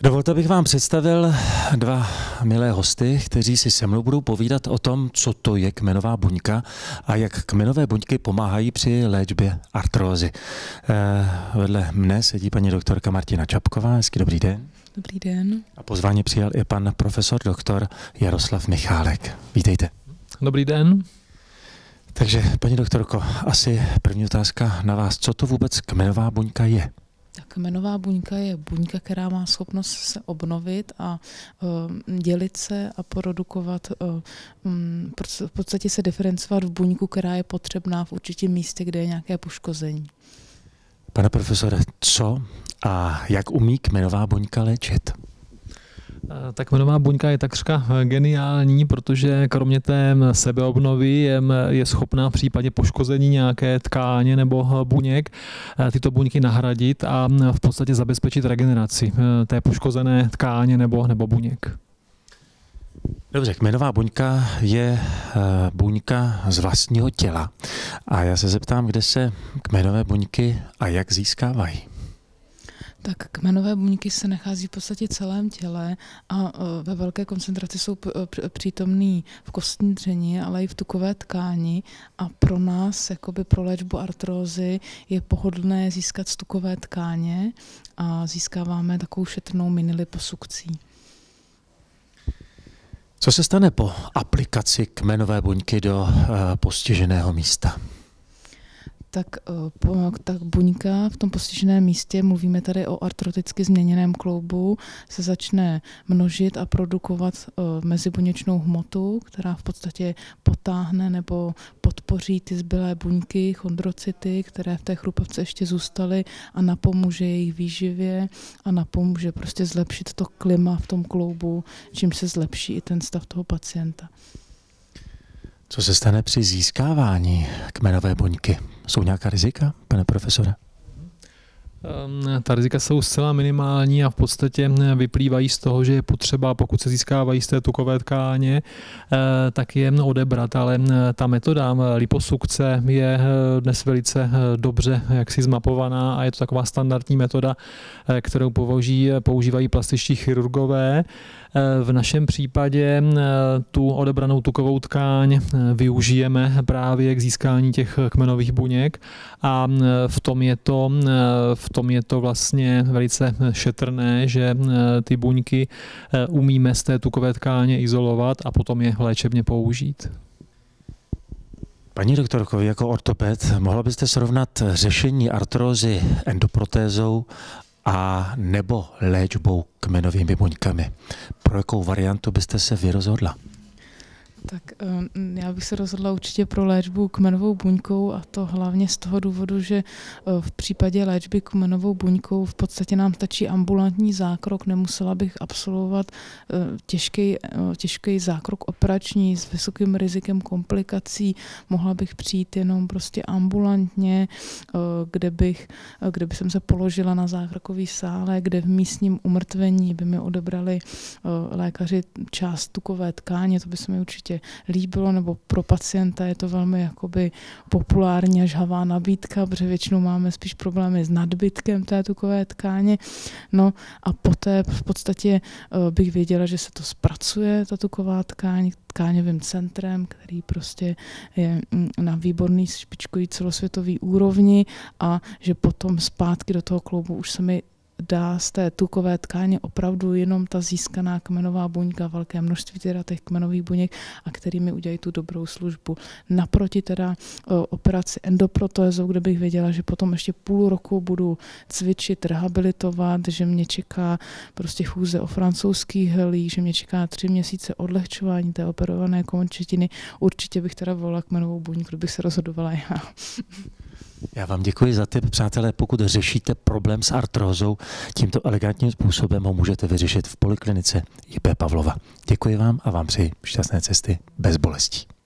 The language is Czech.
Dovolte, abych vám představil dva milé hosty, kteří si se mnou budou povídat o tom, co to je kmenová buňka a jak kmenové buňky pomáhají při léčbě artrózy. Eh, vedle mne sedí paní doktorka Martina Čapková. Hezky dobrý den. Dobrý den. A pozvání přijal i pan profesor doktor Jaroslav Michálek. Vítejte. Dobrý den. Takže, paní doktorko, asi první otázka na vás. Co to vůbec kmenová buňka je? Kmenová buňka je buňka, která má schopnost se obnovit a uh, dělit se a produkovat, um, v podstatě se diferencovat v buňku, která je potřebná v určitém místě, kde je nějaké poškození. Pane profesore, co a jak umí kmenová buňka léčit? Eh, tak jmenová buňka je takřka eh, geniální, protože kromě té sebeobnovy je, je schopná v případě poškození nějaké tkáně nebo eh, buněk tyto buňky nahradit a v podstatě zabezpečit regeneraci té poškozené tkáně nebo, nebo buněk. Dobře, kmenová buňka je buňka z vlastního těla. A já se zeptám, kde se kmenové buňky a jak získávají? Tak kmenové buňky se nachází v podstatě celém těle a e, ve velké koncentraci jsou e, přítomný v kostní dřeni, ale i v tukové tkáni a pro nás, jakoby pro léčbu artrózy, je pohodlné získat tukové tkáně a získáváme takovou šetrnou miniliposukcí. Co se stane po aplikaci kmenové buňky do e, postiženého místa? Tak, eh, tak buňka v tom postiženém místě, mluvíme tady o artroticky změněném kloubu, se začne množit a produkovat eh, mezibuněčnou hmotu, která v podstatě potáhne nebo podpoří ty zbylé buňky, chondrocyty, které v té chrupavce ještě zůstaly a napomůže jejich výživě a napomůže prostě zlepšit to klima v tom kloubu, čím se zlepší i ten stav toho pacienta. Co se stane při získávání kmenové buňky? Jsou nějaká rizika, pane profesore? Ehm, ta rizika jsou zcela minimální a v podstatě vyplývají z toho, že je potřeba, pokud se získávají z té tukové tkáně, eh, tak je odebrat, ale ta metoda liposukce je eh, dnes velice eh, dobře jaksi zmapovaná a je to taková standardní metoda, kterou použí, používají plastičtí chirurgové. V našem případě tu odebranou tukovou tkáň využijeme právě k získání těch kmenových buněk a v tom je to, v tom je to vlastně velice šetrné, že eh, ty buňky eh, umíme z té tukové tkáně izolovat a potom je léčebně použít. Paní doktorko, jako ortoped, mohla byste srovnat řešení artrózy endoprotézou a nebo léčbou kmenovými buňkami? Pro jakou variantu byste se vy rozhodla? Tak ehm, já bych se rozhodla určitě pro léčbu kmenovou buňkou a to hlavně z toho důvodu, že eh, v případě léčby kmenovou buňkou v podstatě nám stačí ambulantní zákrok, nemusela bych absolvovat eh, těžký, eh, těžký zákrok operační s vysokým rizikem komplikací, mohla bych přijít jenom prostě ambulantně, kde bych, kde bych jsem se položila na zákrokový sále, kde v místním umrtvení by mi odebrali lékaři část tukové tkáně, to by se mi určitě líbilo, nebo pro pacienta je to velmi jakoby populární a žhavá nabídka, protože většinou máme spíš problémy s nadbytkem té tukové tkáně. No a poté v podstatě eh, bych věděla, že se to zpracuje, ta tuková tkáň, tkáňovým centrem, který prostě je mm, na výborný špičkový celosvětový úrovni a že potom zpátky do toho kloubu už se mi dá z té tukové tkáně opravdu jenom ta získaná kmenová buňka, velké množství teda těch kmenových buněk, a kterými udělají tu dobrou službu. Naproti teda operaci endoprotézou, kde bych věděla, že potom ještě půl roku budu cvičit, rehabilitovat, že mě čeká prostě chůze o francouzských helí, že mě čeká tři měsíce odlehčování té operované končetiny. Určitě bych teda volila kmenovou buňku, kdybych se rozhodovala já. Já vám děkuji za tip, přátelé. Pokud řešíte problém s artrózou, tímto elegantním způsobem ho můžete vyřešit v poliklinice JP Pavlova. Děkuji vám a vám přeji šťastné cesty bez bolestí.